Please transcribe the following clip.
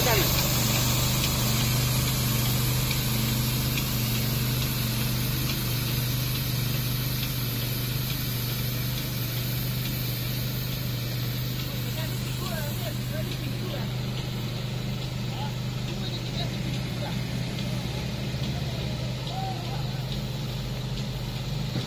David.